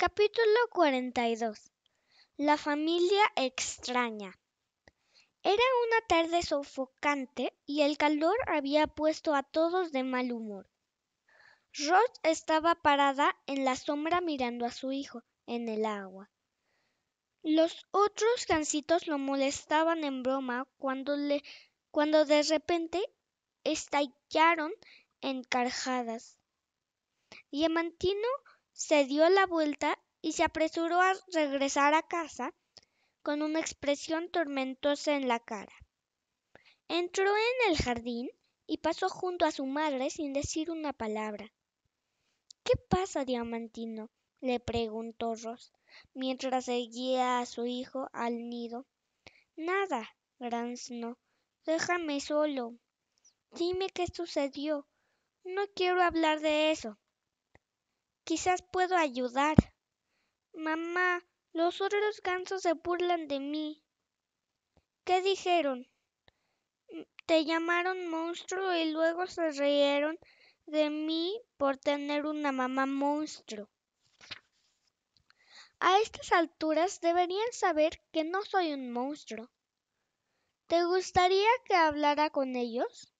Capítulo 42 La familia extraña Era una tarde sofocante y el calor había puesto a todos de mal humor. Rose estaba parada en la sombra mirando a su hijo en el agua. Los otros gansitos lo molestaban en broma cuando, le, cuando de repente estallaron en carcajadas. Diamantino se dio la vuelta y se apresuró a regresar a casa con una expresión tormentosa en la cara. Entró en el jardín y pasó junto a su madre sin decir una palabra. ¿Qué pasa, Diamantino? le preguntó Ros, mientras seguía a su hijo al nido. Nada, granznó. Déjame solo. Dime qué sucedió. No quiero hablar de eso. Quizás puedo ayudar. Mamá, los otros gansos se burlan de mí. ¿Qué dijeron? Te llamaron monstruo y luego se rieron de mí por tener una mamá monstruo. A estas alturas deberían saber que no soy un monstruo. ¿Te gustaría que hablara con ellos?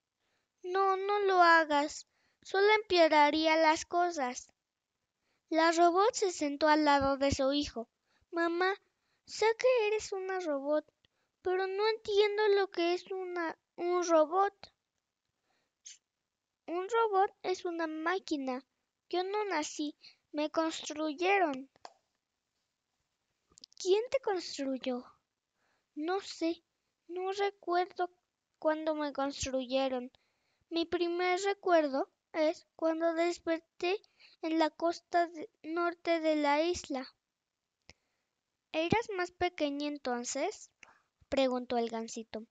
No, no lo hagas. Solo empeoraría las cosas. La robot se sentó al lado de su hijo. Mamá, sé que eres una robot, pero no entiendo lo que es una, un robot. Un robot es una máquina. Yo no nací, me construyeron. ¿Quién te construyó? No sé, no recuerdo cuándo me construyeron. Mi primer recuerdo es cuando desperté en la costa norte de la isla. ¿Eras más pequeña entonces? preguntó el gansito.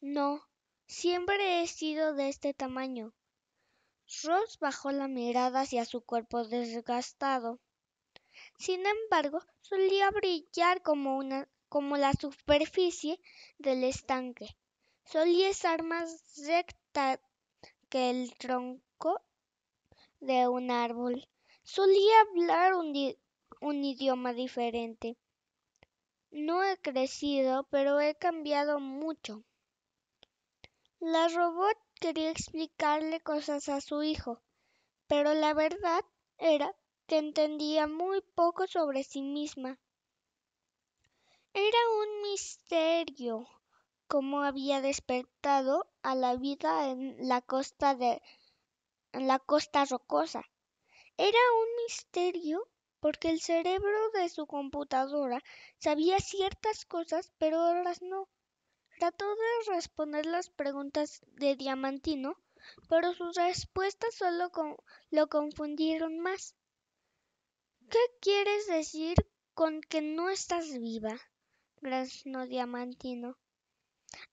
No, siempre he sido de este tamaño. Ross bajó la mirada hacia su cuerpo desgastado. Sin embargo, solía brillar como, una, como la superficie del estanque. Solía estar más recta que el tronco de un árbol. Solía hablar un, un idioma diferente. No he crecido, pero he cambiado mucho. La robot quería explicarle cosas a su hijo, pero la verdad era que entendía muy poco sobre sí misma. Era un misterio cómo había despertado a la vida en la costa de en la costa rocosa. Era un misterio porque el cerebro de su computadora sabía ciertas cosas, pero otras no. Trató de responder las preguntas de Diamantino, pero sus respuestas solo lo confundieron más. ¿Qué quieres decir con que no estás viva? graznó Diamantino.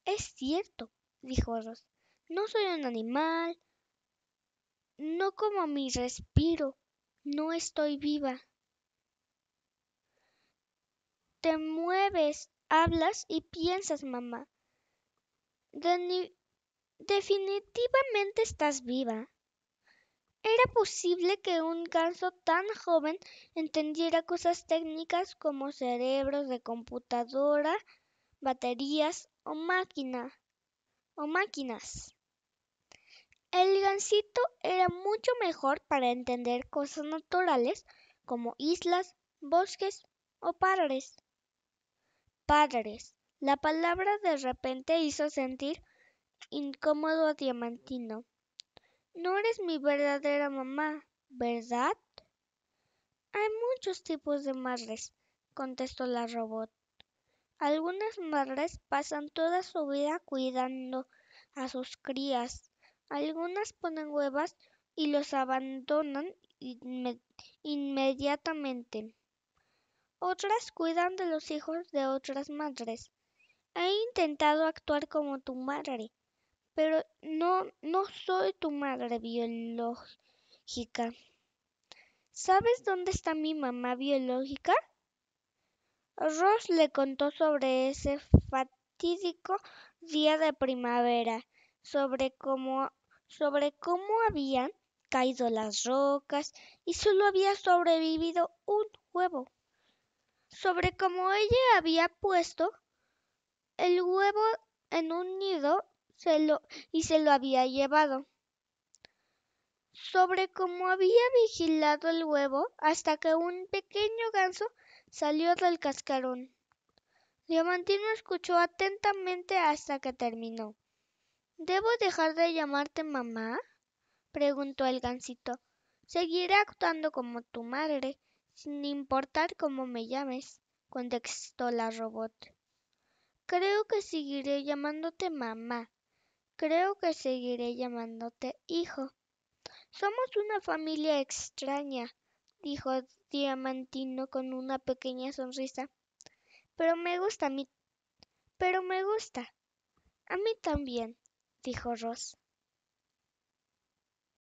Es cierto, dijo Ros. No soy un animal, no como mi respiro, no estoy viva. Te mueves, hablas y piensas, mamá. definitivamente estás viva. ¿Era posible que un ganso tan joven entendiera cosas técnicas como cerebros de computadora, baterías o máquina o máquinas? El gansito era mucho mejor para entender cosas naturales como islas, bosques o padres. Padres. La palabra de repente hizo sentir incómodo a Diamantino. No eres mi verdadera mamá, ¿verdad? Hay muchos tipos de madres, contestó la robot. Algunas madres pasan toda su vida cuidando a sus crías algunas ponen huevos y los abandonan inmediatamente. Otras cuidan de los hijos de otras madres. He intentado actuar como tu madre, pero no, no soy tu madre biológica. ¿Sabes dónde está mi mamá biológica? Ross le contó sobre ese fatídico día de primavera, sobre cómo sobre cómo habían caído las rocas y solo había sobrevivido un huevo, sobre cómo ella había puesto el huevo en un nido y se lo había llevado, sobre cómo había vigilado el huevo hasta que un pequeño ganso salió del cascarón. Diamantino escuchó atentamente hasta que terminó. ¿Debo dejar de llamarte mamá? preguntó el gansito. Seguiré actuando como tu madre, sin importar cómo me llames, contestó la robot. Creo que seguiré llamándote mamá. Creo que seguiré llamándote hijo. Somos una familia extraña, dijo Diamantino con una pequeña sonrisa. Pero me gusta a mí. Pero me gusta. A mí también, dijo Ross.